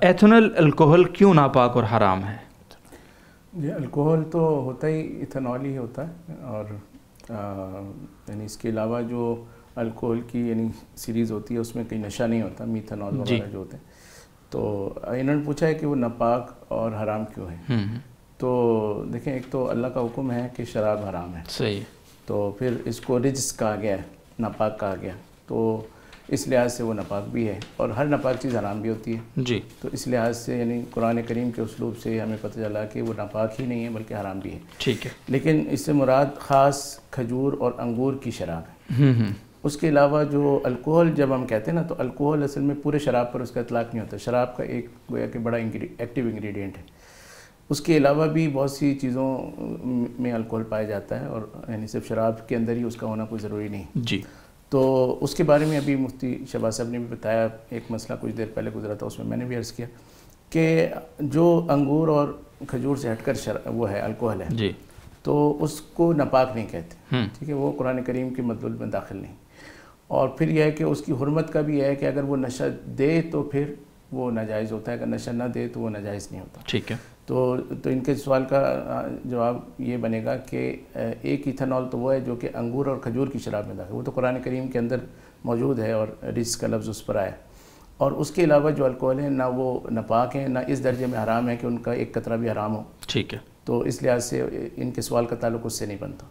ایتھنل alcohol کیوں ناپاک اور حرام ہے؟ جی الکوہل تو ہوتا ہی ایتھنال ہی ہوتا ہے اور یعنی اس کے علاوہ جو الکوہل کی یعنی سیریز ہوتی ہے اس میں کہیں نشہ نہیں ہوتا میتھنال جی۔ وغیرہ جو ہوتے ہیں۔ تو انہوں نے پوچھا ہے کہ وہ ناپاک اور حرام کیوں ہے؟ تو دیکھیں ایک تو اللہ کا حکم ہے کہ شراب حرام ہے۔ صحیح۔ تو پھر اس کو رجس کہا گیا ہے ناپاک کہا گیا تو اس لحاظ سے وہ ناپاک بھی ہے اور ہر ناپاک چیز حرام بھی ہوتی ہے۔ جی۔ تو اس لحاظ سے یعنی قرآن کریم کے اسلوب سے ہمیں پتہ چلا کہ وہ ناپاک ہی نہیں ہے بلکہ حرام بھی ہے۔ ٹھیک ہے۔ لیکن اس سے مراد خاص کھجور اور انگور کی شراب ہے۔ اس کے علاوہ جو الکوہل جب ہم کہتے ہیں نا تو الکوہل اصل میں پورے شراب پر اس کا اطلاق نہیں ہوتا۔ شراب کا ایک گویا کہ بڑا ایکٹیو انگریڈینٹ ہے۔ اس کے علاوہ بھی بہت سی چیزوں میں الکوہل پایا جاتا ہے اور یعنی صرف شراب کے اندر ہی اس کا ہونا کوئی ضروری نہیں۔ جی۔ تو اس کے بارے میں ابھی مفتی شہباز صاحب نے بھی بتایا ایک مسئلہ کچھ دیر پہلے گزرا تھا اس میں میں نے بھی عرض کیا کہ جو انگور اور کھجور سے ہٹ کر شر وہ ہے الکوہل ہے جی۔ تو اس کو ناپاک نہیں کہتے۔ ٹھیک ہے وہ قرآن کریم کے مدلول میں داخل نہیں۔ اور پھر یہ ہے کہ اس کی حرمت کا بھی ہے کہ اگر وہ نشہ دے تو پھر وہ ناجائز ہوتا ہے۔ اگر نشہ نہ دے تو وہ ناجائز نہیں ہوتا۔ ٹھیک ہے۔ تو تو ان کے سوال کا جواب یہ بنے گا کہ ایک ایتھنال تو وہ ہے جو کہ انگور اور کھجور کی شراب میں داخل وہ تو قرآن کریم کے اندر موجود ہے اور رس کا لفظ اس پر آیا۔ اور اس کے علاوہ جو الکوہل ہیں نہ وہ ناپاک ہیں نہ اس درجے میں حرام ہے کہ ان کا ایک قطرہ بھی حرام ہو۔ ٹھیک ہے۔ تو اس لحاظ سے ان کے سوال کا تعلق اس سے نہیں بنتا۔